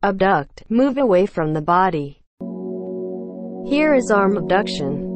Abduct. Move away from the body. Here is arm abduction.